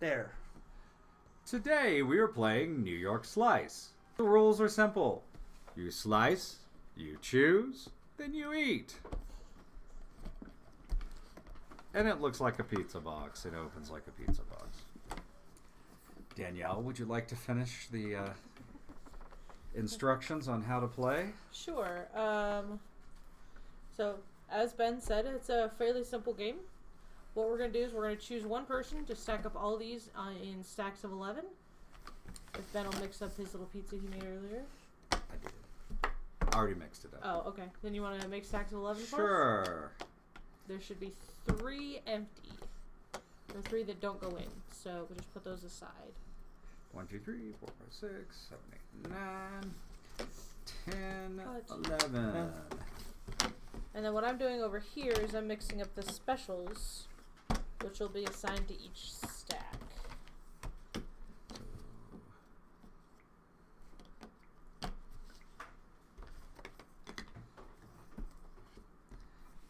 There. Today we are playing New York Slice. The rules are simple. You slice, you choose, then you eat. And it looks like a pizza box. It opens like a pizza box. Danielle, would you like to finish the uh, instructions on how to play? Sure. Um, so, as Ben said, it's a fairly simple game. What we're going to do is we're going to choose one person to stack up all these uh, in stacks of 11. If Ben will mix up his little pizza he made earlier. I did. I already mixed it up. Oh, okay. Then you want to make stacks of 11 for us? Sure. There should be three empty. Or three that don't go in. So we'll just put those aside. One, two, three, four, five, six, seven, eight, nine, ten, What? eleven. And then what I'm doing over here is I'm mixing up the specials, which will be assigned to each stack.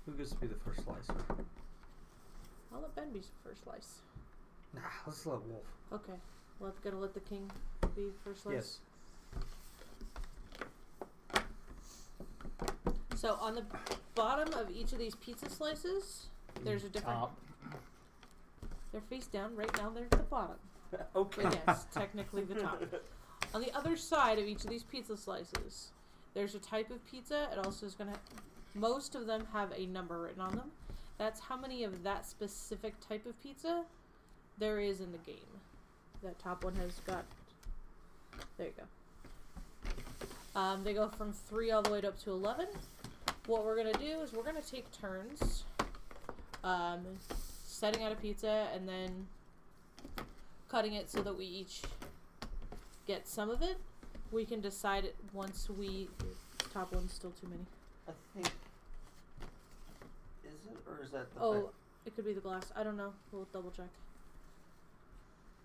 Who gets to be the first slicer? I'll let Ben be the first slice. Nah, let's let Wolf. Okay. Well, I'm gonna let the king be first slice. Yes. So on the bottom of each of these pizza slices, there's a different. Top. They're face down right now. They're at the bottom. okay. Yes, technically the top. On the other side of each of these pizza slices, there's a type of pizza. It also is going to. Most of them have a number written on them. That's how many of that specific type of pizza there is in the game. That top one has got. There you go. Um, they go from three all the way up to eleven. What we're gonna do is we're gonna take turns, um, setting out a pizza and then cutting it so that we each get some of it. We can decide it once we. Top one's still too many. I think. Is it or is that the? Oh, it could be the glass. I don't know. We'll double check.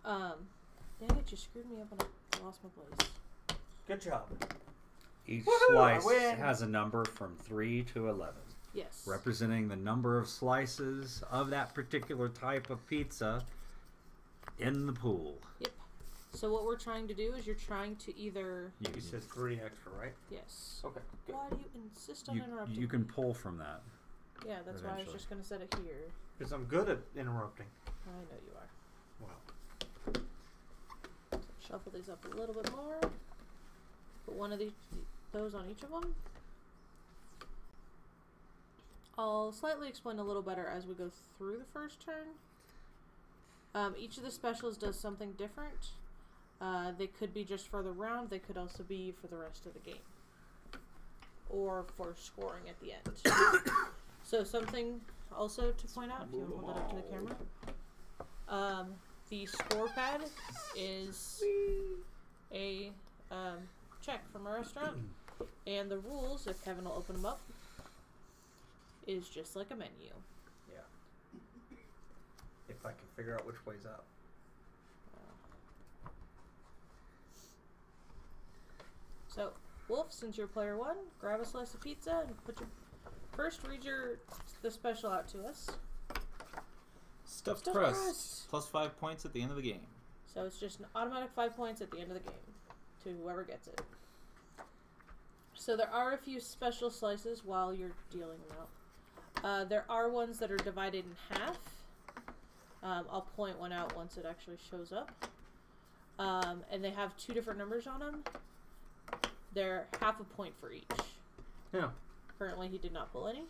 Um, dang it! You screwed me up and I lost my place. Good job. Each Woohoo, I slice win. has a number from 3 to 11, Yes. representing the number of slices of that particular type of pizza in the pool. Yep. So what we're trying to do is you're trying to either You, You said three extra, right? yes. Okay. Good. Why do you insist on you, interrupting? you can pull from that. Yeah, that's why I was just gonna set it here. Because I'm good at interrupting. I know you are. Well. Shuffle these up a little bit more. Put one of these those on each of them. I'll slightly explain a little better as we go through the first turn. Um, each of the specials does something different. Uh, they could be just for the round. They could also be for the rest of the game, or for scoring at the end. so something also to point out, if you want to hold that up to the camera. Um, the score pad is a um, check from a restaurant, and the rules, if Kevin will open them up, is just like a menu. Yeah. If I can figure out which way's up. So, Wolf, since you're player one, grab a slice of pizza and put your first read your the special out to us. Stuffed, Stuffed crust. crust. Plus five points at the end of the game. So it's just an automatic five points at the end of the game to whoever gets it. So there are a few special slices while you're dealing them out. Uh, there are ones that are divided in half. Um, I'll point one out once it actually shows up. Um, and they have two different numbers on them. They're half a point for each. Yeah. Currently, he did not pull any.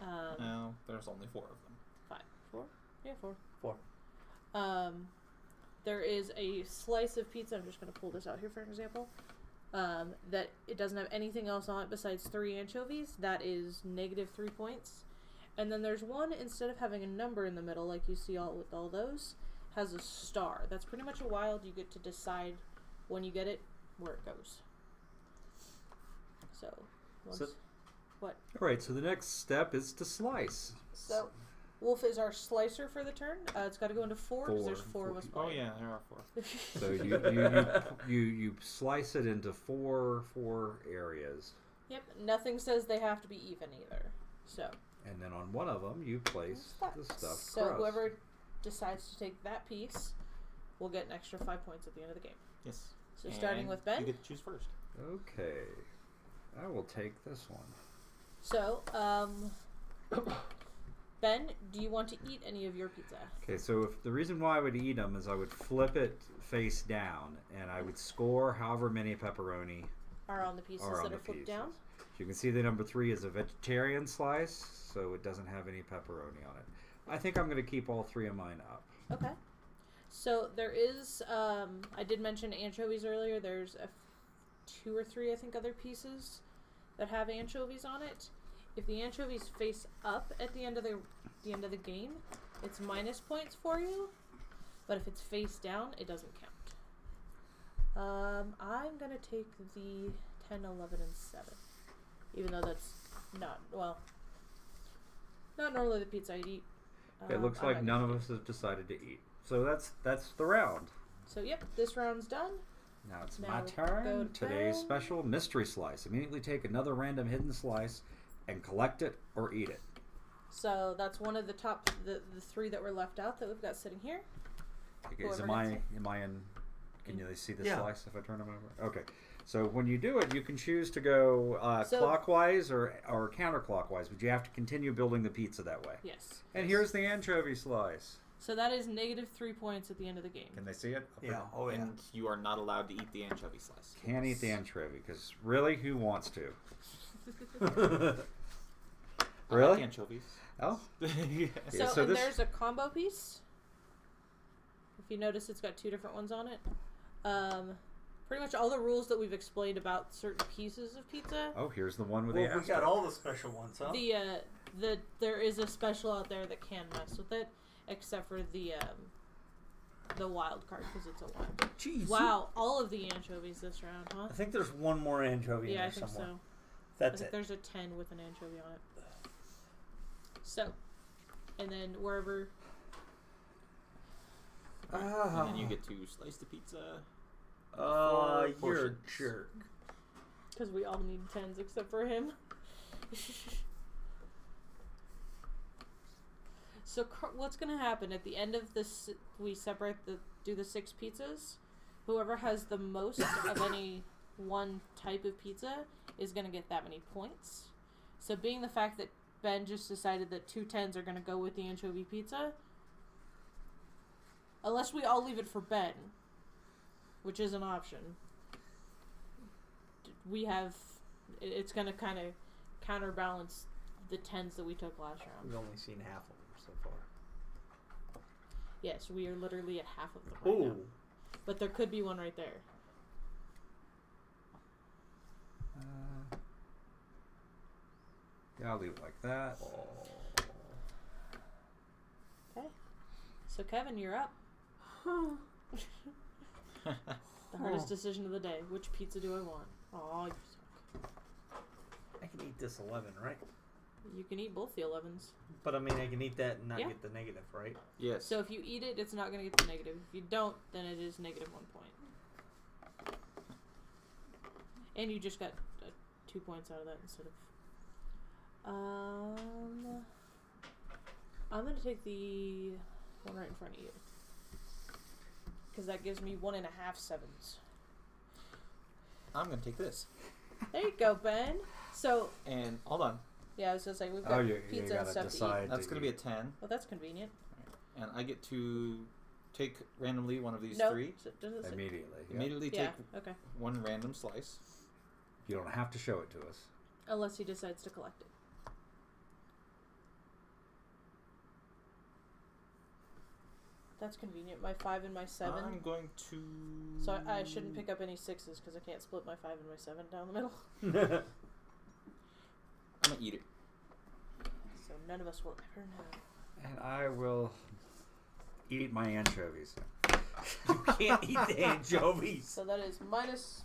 Um, No, there's only four of them. Five. Four? Yeah, four. Four. Um, there is a slice of pizza. I'm just going to pull this out here for an example. Um, that it doesn't have anything else on it besides three anchovies. That is negative three points. And then there's one instead of having a number in the middle, like you see all with all those, has a star. That's pretty much a wild. You get to decide when you get it where it goes. So, once, So- what? All right, so the next step is to slice. So, Wolf is our slicer for the turn. Uh, it's got to go into four because there's Four. four of us Oh playing. yeah, there are four. So you you, you, you you slice it into four four areas, Yep. Nothing says they have to be even either. So, and then on one of them you place the stuff. so crust. whoever decides to take that piece will get an extra five points at the end of the game. Yes. So starting with Ben. You get to choose first. Okay. I will take this one. So, um, Ben, do you want to eat any of your pizza? Okay, so if the reason why I would eat them is I would flip it face down and I would score however many pepperoni Are on the pieces are on that the are flipped pieces. down? You can see the number three is a vegetarian slice, so it doesn't have any pepperoni on it. I think I'm going to keep all three of mine up. Okay. So there is, um, I did mention anchovies earlier. There's a f- two or three, I think, other pieces that have anchovies on it. If the anchovies face up at the end of the the end of the game, it's minus points for you. But if it's face down, it doesn't count. Um, I'm gonna take the 10, 11, and 7. Even though that's not, well, not normally the pizza I'd eat. It Um, looks I'm like none of us have decided to eat. So that's that's the round. So yep, this round's done. Now it's Now my turn. to Today's special mystery slice. Immediately take another random hidden slice and collect it or eat it. So that's one of the top, the, the three that were left out that we've got sitting here. Okay, Whoever am I am I in? Can you see the Yeah. slice if I turn them over? Okay. So when you do it, you can choose to go uh, So- clockwise or or counterclockwise, but you have to continue building the pizza that way. Yes. And here's the anchovy slice. So that is negative three points at the end of the game. Can they see it? Up Yeah. down? Oh yeah. And you are not allowed to eat the anchovy slice. Can't eat the anchovy because really, who wants to? I Really? like anchovies. Oh, So, Yeah, so and this- there's a combo piece. If you notice, it's got two different ones on it. Um, pretty much all the rules that we've explained about certain pieces of pizza. oh, here's the one with well, the we got all the special ones, huh? The uh, the there is a special out there that can mess with it, except for the um, the wild card because it's a wild. Jeez. Wow, all of the anchovies this round, huh? I think there's one more anchovy in Yeah, I think somewhere. so. That's I think it. there's a 10 with an anchovy on it. So, and then wherever. Ah. And then you get to slice the pizza. Uh, you're a jerk. Because we all need 10s except for him. so, what's going to happen at the end of this? We separate the. Do the six pizzas. Whoever has the most of any one type of pizza is going to get that many points. So, being the fact that Ben just decided that two tens are going to go with the anchovy pizza, unless we all leave it for Ben, which is an option, we have. It's going to kind of counterbalance the tens that we took last round. We've only seen half of them so far. Yes, we are literally at half of them right now. But there could be one right there. Uh, yeah, I'll leave it like that. Okay. So Kevin, you're up. The hardest Oh. decision of the day. Which pizza do I want? Oh, you suck. I can eat this 11, right? You can eat both the 11s. But I mean, I can eat that and not Yeah. get the negative, right? yes. So if you eat it, it's not going to get the negative. If you don't, then it is negative one point. And you just got uh, two points out of that instead of. Um. I'm going to take the one right in front of you. Because that gives me one and a half sevens. I'm gonna take this. There you go, Ben. So, And hold on. yeah, I was going to say, we've got Oh, you, you and gotta stuff to eat. decide. That's to gonna be a ten. Well, that's convenient. And I get to take randomly one of these no. three. So, does it say- immediately. yeah. Immediately Yeah, take okay. one random slice. You don't have to show it to us. Unless he decides to collect it. That's convenient. My five and my 7 I'm going to. So I, I shouldn't pick up any sixes because I can't split my five and my seven down the middle. I'm gonna eat it. So none of us will ever know. And I will eat my anchovies. you can't eat the anchovies. So that is minus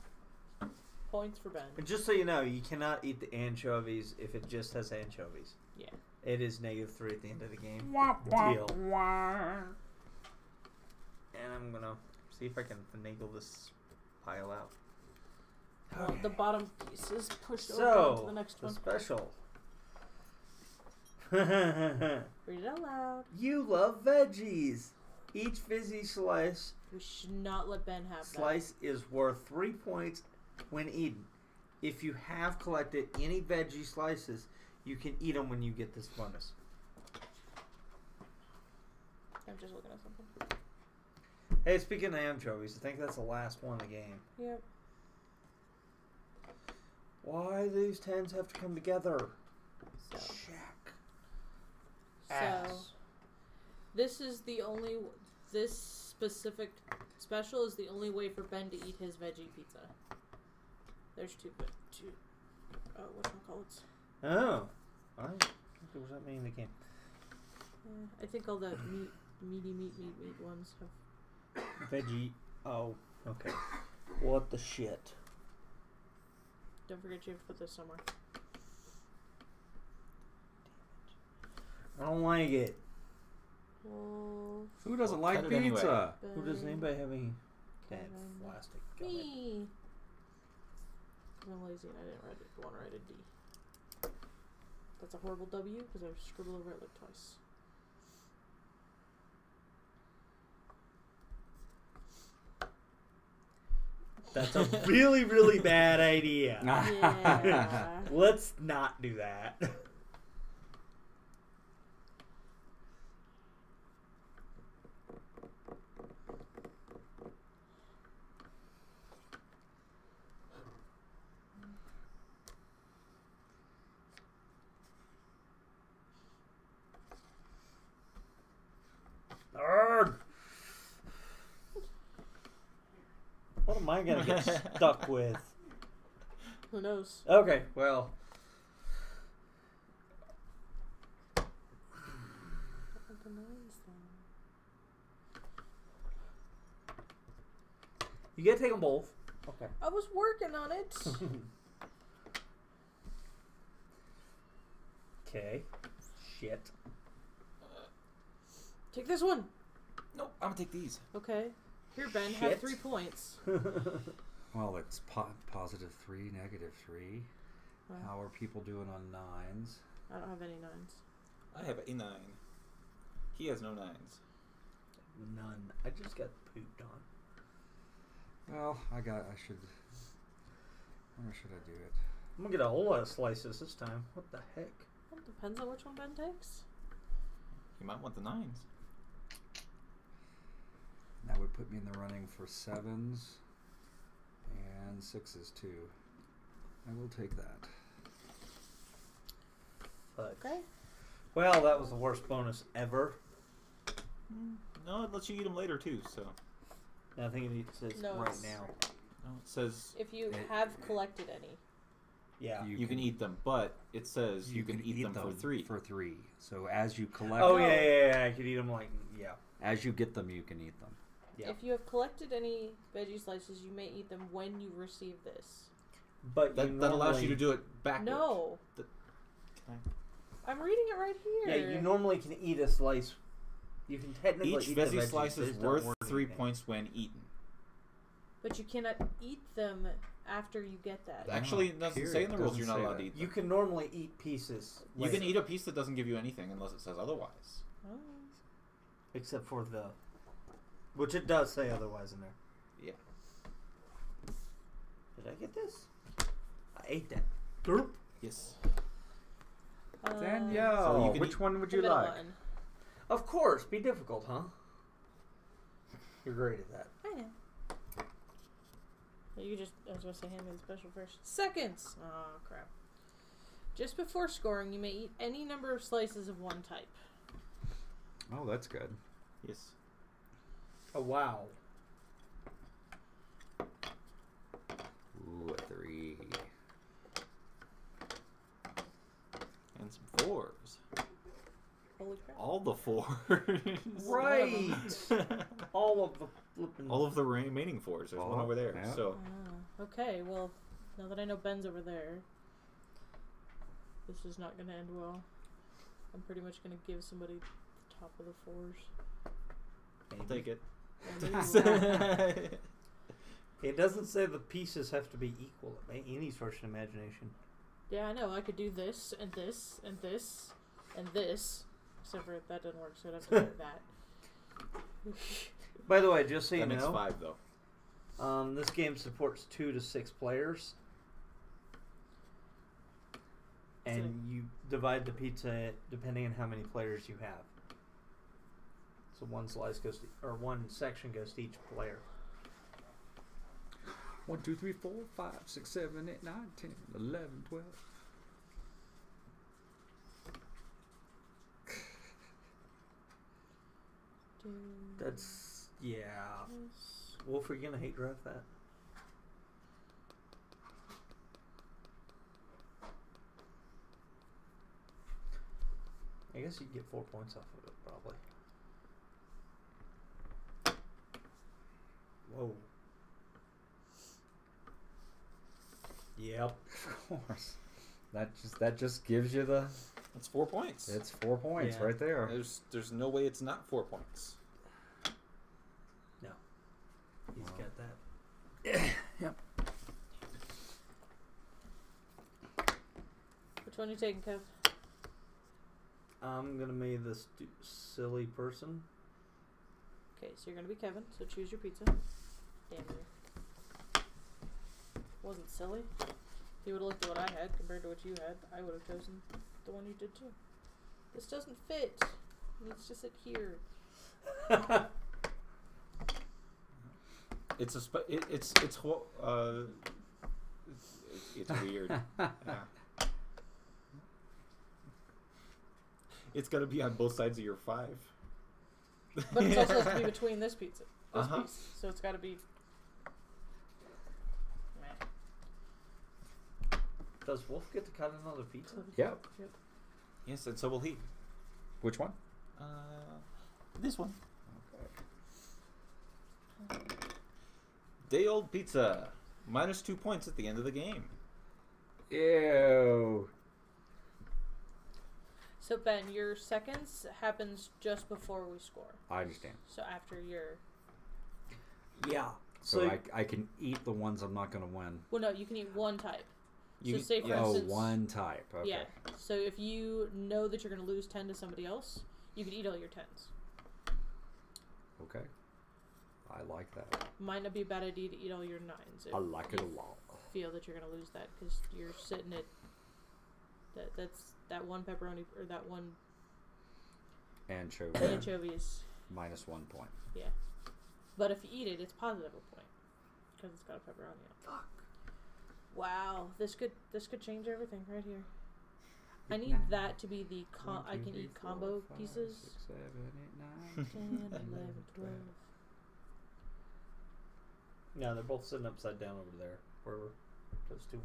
points for Ben. And just so you know, you cannot eat the anchovies if it just has anchovies. Yeah. It is negative three at the end of the game. Deal. And I'm gonna see if I can finagle this pile out. Well, the bottom piece is pushed over So onto the next the one. special. Read it out loud. you love veggies. Each fizzy slice We should not let Ben have slice is worth three points when eaten. If you have collected any veggie slices, you can eat them when you get this bonus. I'm just looking at something. Hey, speaking of anchovies, I think that's the last one of the game. Yep. Why do these tens have to come together? So, Check. so Ass. this is the only. This specific special is the only way for Ben to eat his veggie pizza. There's two, but two. Oh, what's called? Oh. I don't think there was that many in the game. Uh, I think all the meat, meaty meat, meat, meat ones have. Veggie. Oh, okay. What the shit? Don't forget you have to put this somewhere. I don't like it. Well, Who doesn't Well, like cut it anyway. pizza? Who does Ben- anybody have any that Kevin. plastic? gum? Me. 'Cause I'm lazy and I didn't write it. Want to write a D. That's a horrible W because I've scribbled over it like twice. That's a really, really bad idea. Yeah. Let's not do that. Arrgh. What am I gonna get stuck with? Who knows? Okay, well, What the nines then? you get to take them both. Okay. I was working on it. Okay. Shit. Take this one. Nope, I'm gonna take these. Okay. Here, Ben, have three points. Well, it's po- positive three, negative three. Wow. How are people doing on nines? I don't have any nines. I have a nine. He has no nines. None. I just got pooped on. Well, I got. I should. Where should I do it? I'm gonna get a whole lot of slices this time. What the heck? Well, depends on which one Ben takes. You might want the nines. That would put me in the running for sevens and sixes too. I will take that. Fuck. Okay. Well, that was the worst bonus ever. Mm. No, it lets you eat them later too. So I think it says No, right it's- now. no, it says If you It- have collected any. Yeah. you, can, eat them, but it says you, can, eat, them, for three. For three. So as you collect, Oh No. yeah, yeah, yeah. I could eat them like yeah. as you get them, you can eat them. Yeah. If you have collected any veggie slices, you may eat them when you receive this. But that, you that allows you to do it backward. No. The- Can I'm reading it right here. Yeah, you normally can eat a slice. You can technically Each eat the veggie veggies, slice is worth three anything. points when eaten. But you cannot eat them after you get that. Actually, ah, it doesn't here say in the rules you're not allowed that. to eat them. You can normally eat pieces. You can eat a piece that doesn't give you anything unless it says otherwise. Oh. except for the, which it does say otherwise in there. Yeah. Did I get this? I ate that. Derp. Yes. Um, Danielle, So which eat- one would you like? one. Of course, be difficult, huh? You're great at that. I know. You just, I was going to say, hand me the special first. Seconds! Oh, crap. Just before scoring, you may eat any number of slices of one type. Oh, that's good. Yes. Oh wow. Ooh, a three. And some fours. Holy crap. All the fours. Right. All of the flipping. All of the remaining fours. There's one Oh, over there. yeah. So Ah, okay, well, now that I know Ben's over there, this is not going to end well. I'm pretty much going to give somebody the top of the fours. I'll take it. And they will. It doesn't say the pieces have to be equal. It may any sort of imagination. yeah, I know. I could do this and this and this. and this. Except for that doesn't work, so I'd have to do that. By the way, just so you that makes know, five though. um, this game supports two to six players, and you divide the pizza depending on how many players you have. So one slice goes to, or one section goes to each player. One, two, three, four, five, six, seven, eight, nine, ten, eleven, twelve. Do That's yeah. this. Wolf, are you gonna hate draft that? I guess you'd get four points off of it, probably. Whoa. Yep. Of course. That just that just gives you the. That's four points. It's four points Yeah. right there. There's there's no way it's not four points. No. he's Wow. got that. Yep. Which one you taking, Kev? I'm gonna make this stu- silly person. Okay, so you're gonna be Kevin. So choose your pizza. Damn. Wasn't silly. If you would have looked at what I had compared to what you had, I would have chosen the one you did too. This doesn't fit. It needs to sit here. It's a spe- it, it's it's ho- uh it's, it's weird. yeah. It's gonna be on both sides of your five. But it's also has to be between this pizza. This Uh-huh. piece. So it's gotta be. Does Wolf get to cut another pizza? Yep. Yes, and so will he. Which one? Uh, this one. Day old pizza. Minus two points at the end of the game. Ew. So Ben, your seconds happens just before we score. I understand. So after your Yeah. So, So, I, I can eat the ones I'm not going to win. well, no, you can eat one type. You, So say for. Oh, instance- one type. Okay. Yeah. So if you know that you're going to lose ten to somebody else, you can eat all your tens. Okay. I like that. Might not be a bad idea to eat all your nines. I like it a lot. Feel that you're going to lose that because you're sitting at that. That's that one pepperoni or that one Anchovy. anchovies. minus one point. Yeah. But if you eat it, it's positive a point because it's got a pepperoni on it. Fuck. Wow, this could this could change everything right here. I need nine. that to be the com- One, I can three, eat four, combo five, pieces. six, seven, eight, nine, 10, 11, 11, 12. yeah, they're both sitting upside down over there. Where were those two?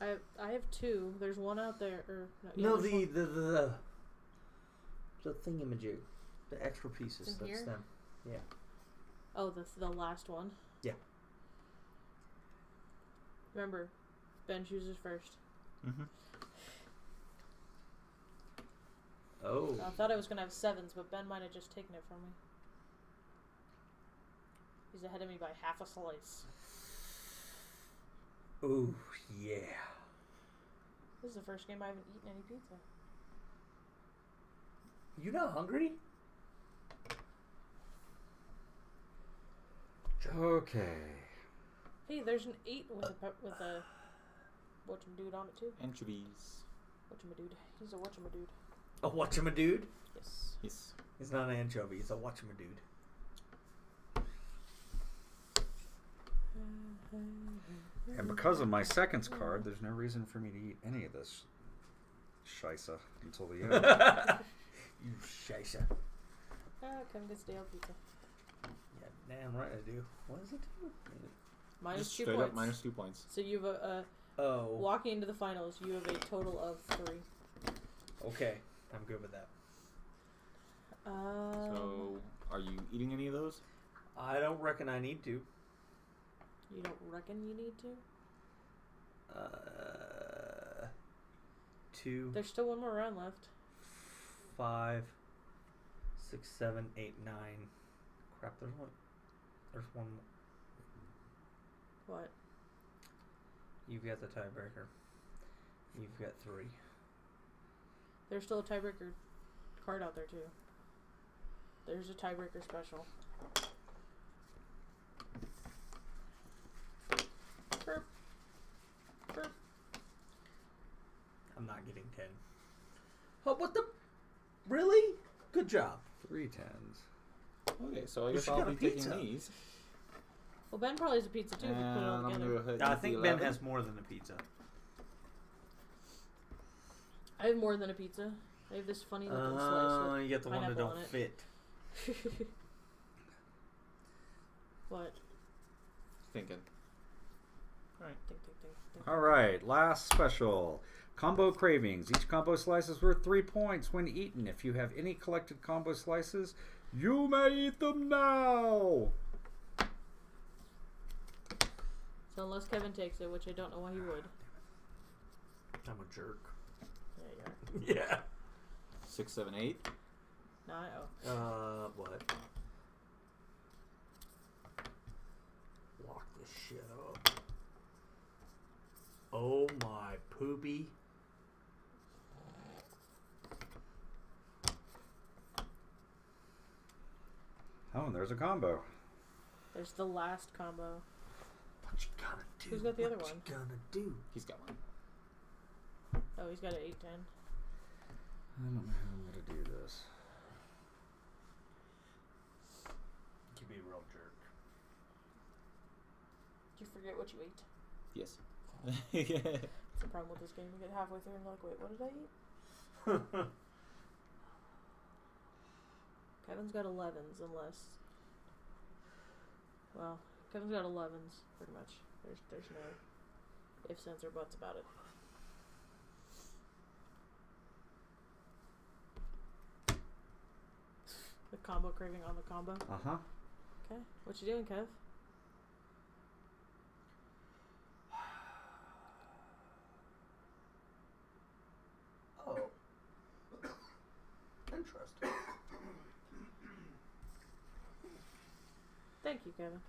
I have, I have two. There's one out there. Or no, yeah, no, there's the, one- the the the the thingamajig, the extra pieces. In That's here? them. Yeah. oh the the last one. Yeah. Remember, Ben chooses first. Mhm. Oh. I thought I was gonna have sevens, but Ben might have just taken it from me. He's ahead of me by half a slice. Ooh, yeah. This is the first game I haven't eaten any pizza. You not hungry? Okay. Hey, there's an eight with a pep- with a whatchamadude on it too. Anchovies. Whatchamadude. He's a whatchamadude. A watchamadude? Yes. Yes. He's not an anchovy. He's a watchamadude. And because of my seconds card, there's no reason for me to eat any of this shisa until the end. you shisa. Ah, Kevin gets day old pizza. Yeah, damn right I do. What does it do? Minus Just two straight points. up minus two points. So you have a, Oh, walking into the finals. You have a total of three. okay. I'm good with that. Um, So, are you eating any of those? I don't reckon I need to. you don't reckon you need to? Uh, two, There's still one more round left. five, six, seven, eight, nine. Crap, there's one. There's one. What? You've got the tiebreaker. You've got three. There's still a tiebreaker card out there too. There's a tiebreaker special. Burp. Burp. I'm not getting ten. Oh, what the? Really? Good job. Three tens. Okay, so I guess I'll got a be taking these. Well, Ben probably has a pizza too. If we put it all I'm together. go ahead. I think Ben has more than a pizza. I have more than a pizza. I have this funny looking Uh, you get the one that don't on fit. slice. what? Thinking. All right, last special. Combo cravings. Each combo slice is worth three points when eaten. If you have any collected combo slices, you may eat them now. So unless Kevin takes it, which I don't know why he would. I'm a jerk. Yeah, you are. Yeah. Six, seven, eight. No, I oh. Uh, what? Lock this shit up. Oh my poopy. Oh, and there's a combo. There's the last combo. What you gonna do? Who's got the other What one? you gonna do? He's got one. Oh, he's got an 8 10. I don't know how I'm going to do this. You be a real jerk. Did you forget what you ate? Yes. That's the problem with this game. You get halfway through and you're like, wait, what did I eat? Kevin's got 11s, unless. Well, Kevin's got 11s, pretty much. There's, there's no ifs, ands, or buts about it. The combo craving on the combo. Uh huh. Okay, what you doing, Kev? oh. Interesting. Thank you, Kevin.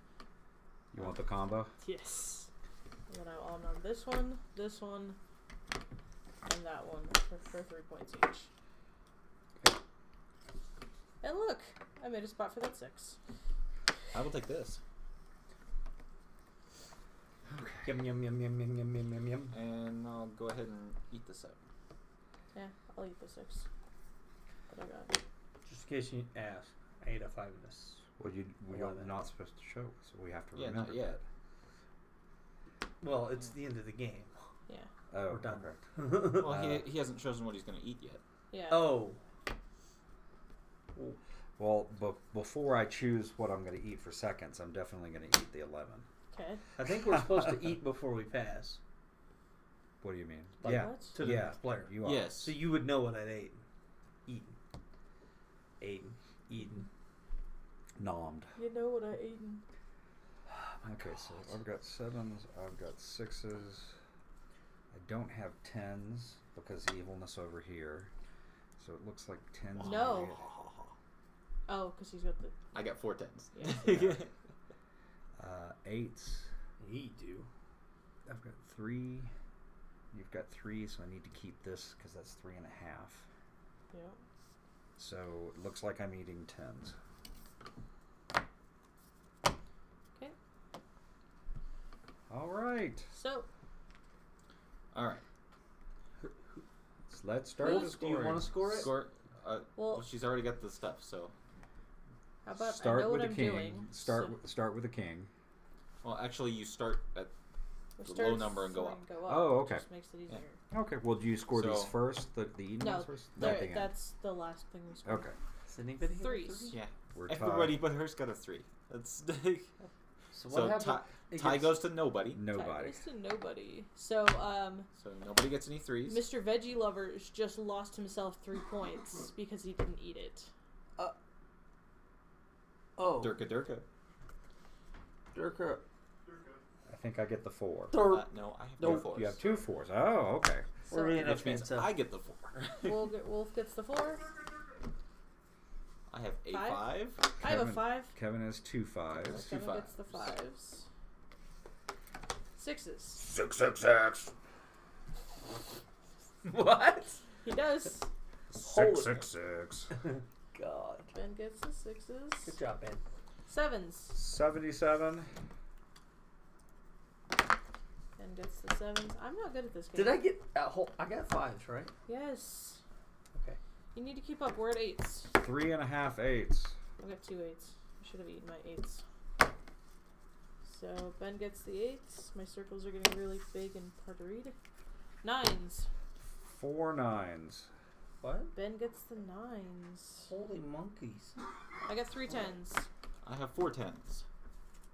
You want the combo? Yes. And then I'll on this one, this one, and that one for, for three points each. And look, I made a spot for that six. I will take this. Yum yum yum yum yum yum yum yum yum. And I'll go ahead and eat this up. Yeah, I'll eat the six. But I got Just in case you ask, I ate a five in this. Well, you we are not supposed to show, so we have to Yeah, remember not yet. Well, it's the end of the game. yeah. Oh, We're done. okay. Well, Uh, he, he hasn't chosen what he's going to eat yet. yeah. oh. Well, be- before I choose what I'm going to eat for seconds, I'm definitely going to eat the 11. Okay. I think we're supposed to eat before we pass What do you mean? Like yeah. what? to the yeah. next player. You are. Yes. So you would know what I'd ate. Eaten. Eaten. Eaten. Nommed. You know what I eaten. Okay, so I've got sevens, I've got sixes. I don't have tens because evilness over here. So it looks like tens. No. Oh, because he's got the. I got four tens. Yeah. Uh, eights. He do. I've got three. You've got three, so I need to keep this because that's three and a half. Yeah. So it looks like I'm eating tens. Okay. All right. So, All right. So let's start Who- the Do you scoring. want to score it? Score. Uh, well, well, she's already got the stuff, so. how about start I know with what the I'm king. doing. Start so with, start with the king. Well, actually, you start at. we'll the start low at number and go three up. Go up. Oh, okay. Just makes it easier. Okay. Well, do you score these So- first? The the eating No, ones first? There- At the end. that's the last thing we scored. Okay. Does anybody have a Threes. three? Yeah. We're Everybody tied. but her's got a three. That's. So what so happened? tie, It tie goes to nobody. Tie Nobody. goes to nobody. So, um, So nobody gets any threes. Mr. Veggie Lovers just lost himself three points because he didn't eat it. Oh. Durka Durka. Durka. I think I get the four. Uh, no, I have Nope. two fours. You have two fours. Oh, okay. So, Which means uh, I get the four. Wolf, Wolf gets the four. I have a Five? five. I have a Kevin- five. Kevin has two fives. Two Kevin gets the fives. fives. Sixes. Six, six, six. what? He does. Holy- six, six. God. Ben gets the sixes. Good job, Ben. Sevens. 77. Ben gets the sevens. I'm not good at this game. Did I get a whole? I got fives, right? Yes. Okay. You need to keep up. We're at eights. Three and a half eights. I've got two eights. I should have eaten my eights. So Ben gets the eights. My circles are getting really big and hard to read. Nines. Four nines. What? Ben gets the nines. Holy monkeys! I got three tens. I have four tens.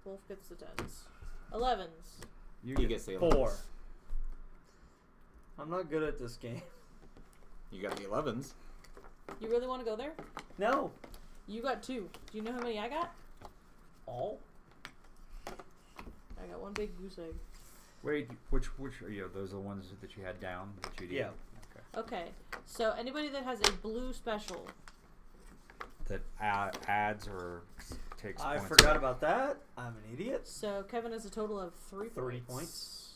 Wolf gets the tens. Elevens. You He get gets the Four. 11s. I'm not good at this game. You got the 11s. You really want to go there? No. You got two. Do you know how many I got? All? I got one big goose egg. Wait, which which are you? Those are the ones that you had down that you did. Yeah. Okay. Okay, so anybody that has a blue special, That add, adds or takes. I points forgot away. about that. I'm an idiot. so Kevin has a total of three Three points. points.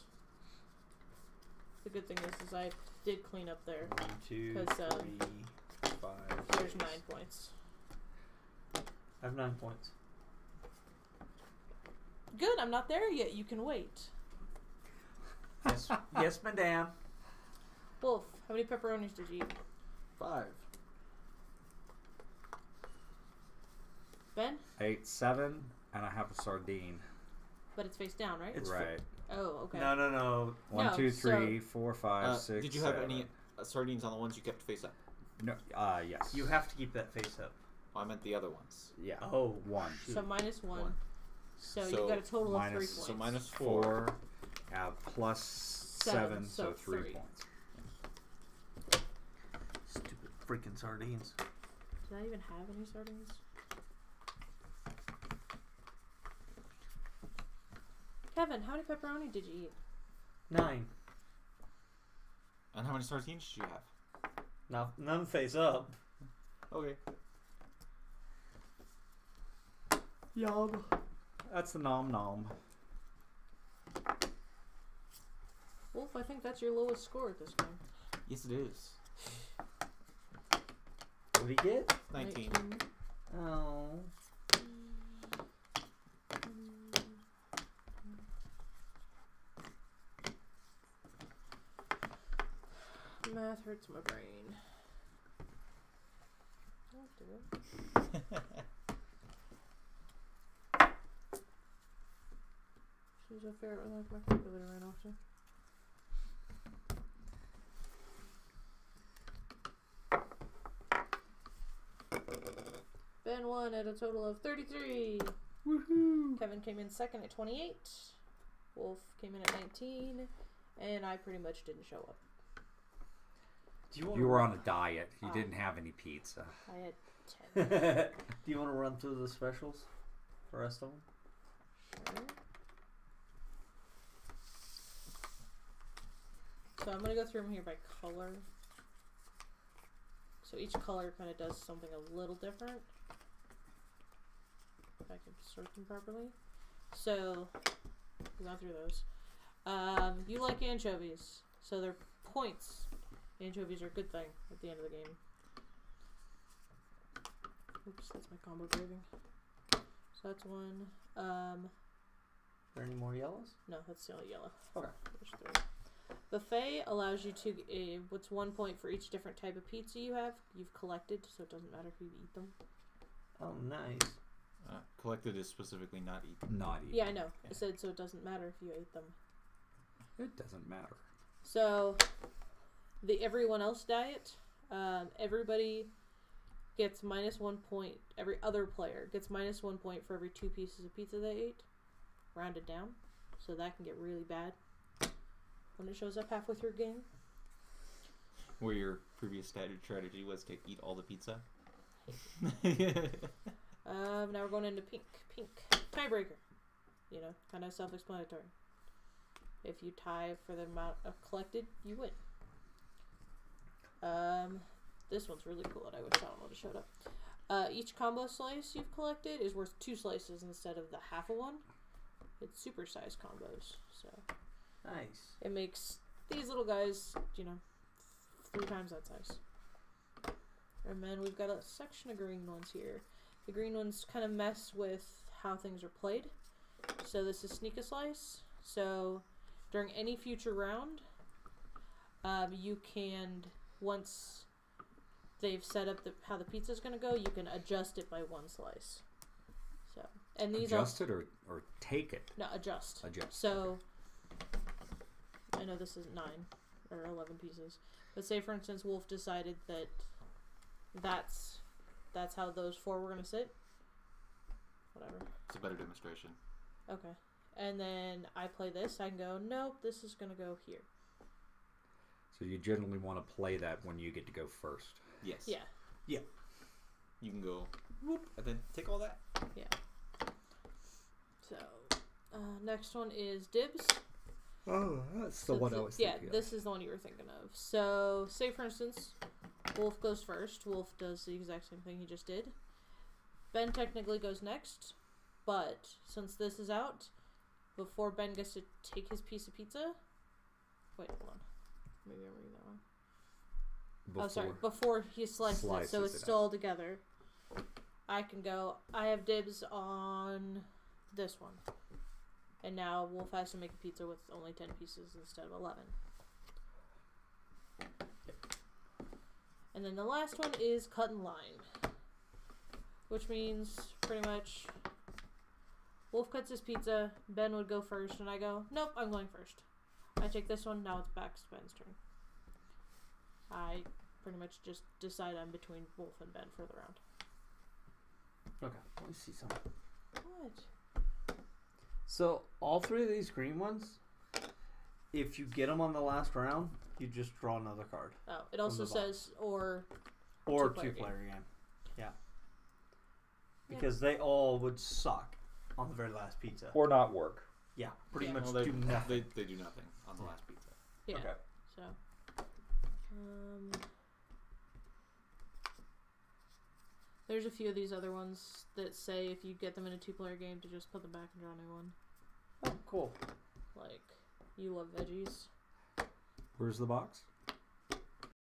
The good thing is, is I did clean up there. One, two, 'Cause, um, three, five, There's nine points. I have nine points. Good, I'm not there yet. You can wait. Yes, yes, madame. Wolf, how many pepperonis did you eat? Five. Ben? I ate seven, and I have a sardine. But it's face down, right? It's right. oh, okay. No, no, no. One, No, two, so- three, four, five, Uh, six, did you have seven. any uh, sardines on the ones you kept face up? No. Uh, yes. You have to keep that face up. Oh, I meant the other ones. Yeah. Oh, One. So minus one. One. So, you So got a total of three minus- points. So minus four. Four. Uh, plus Seven, seven, so so, three, three. points. stupid freaking sardines. Did I even have any sardines? Kevin, how many pepperoni did you eat? Nine. And how many sardines did you have? Now, none face up. Okay. Yum. That's the nom nom. Wolf, I think that's your lowest score at this game. Yes, it is. What did he get? 19. Oh. Math hurts my brain. I'll do it. She's a fair like my calculator ran off. Ben won at a total of 33. Woohoo! Kevin came in second at 28. Wolf came in at 19. And I pretty much didn't show up. Do you want You were on a diet. You Ah. didn't have any pizza. I had 10. Do you want to run through the specials? The rest of them? Sure. So I'm gonna go through them here by color. So each color kind of does something a little different. If I can sort them properly. So, we gone through those. Um, you like anchovies, so they're points. Anchovies are a good thing at the end of the game. Oops, that's my combo craving. So that's one. Um, Are there any more yellows? no, that's the only yellow. Okay. There's three. Buffet allows you to. Uh, what's one point for each different type of pizza you have? You've collected, so it doesn't matter if you eat them. Oh, nice. Uh, collected is specifically not eaten. Not even. Yeah, I know. I said so it doesn't matter if you ate them. It doesn't matter. So, the everyone else diet, um, everybody gets minus one point. Every other player gets minus one point for every two pieces of pizza they ate, rounded down. So that can get really bad when it shows up halfway through a game. Where your previous strategy strategy was to eat all the pizza. Um, now we're going into pink. Pink tiebreaker. You know, kind of self-explanatory. If you tie for the amount of collected, you win. Um, this one's really cool, and I wish I would have showed up. Uh, each combo slice you've collected is worth two slices instead of the half of one. It's supersized combos, so Nice. it makes these little guys, you know, three times that size. And then we've got a section of green ones here. The green ones kind of mess with how things are played. So this is sneak a slice. So during any future round, um, you can once they've set up the, how the pizza's going to go, you can adjust it by one slice. So and these Adjust it or, or take it. no adjust. Adjust. So I know this is nine or eleven pieces, but say for instance, Wolf decided that that's that's how those four were gonna sit. Whatever. It's a better demonstration. Okay. And then I play this. I can go. Nope. This is gonna go here. So you generally want to play that when you get to go first. Yes. Yeah. Yeah. You can go whoop and then take all that. Yeah. So uh, next one is dibs. Oh, that's the So th- yeah, this is the one you were thinking of. So, say for instance, Wolf goes first. Wolf does the exact same thing he just did. Ben technically goes next, but since this is out, before Ben gets to take his piece of pizza, wait, hold on. Maybe I'm reading that wrong. Before. Oh, sorry. Before he slices, it, so it's it still all together. I can go. I have dibs on this one, and now Wolf has to make a pizza with only ten pieces instead of eleven. And then the last one is cut in line, which means pretty much Wolf cuts his pizza. Ben would go first, and I go, nope, I'm going first. I take this one. Now it's back to Ben's turn. I pretty much just decide I'm between Wolf and Ben for the round. Okay, let me see something. What? So all three of these green ones, if you get them on the last round, you just draw another card Oh, it also says or or Two-player two player game. Yeah. Because they all would suck on the very last pizza. Or not work. Yeah, pretty Yeah. much Well, they, do nothing. they they do nothing on the last pizza. yeah. Okay. So, um, there's a few of these other ones that say if you get them in a two-player game to just put them back and draw a new one. Oh, cool. Like, you love veggies. Where's the box?